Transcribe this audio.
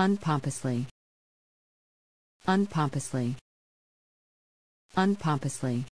Unpompously. Unpompously. Unpompously.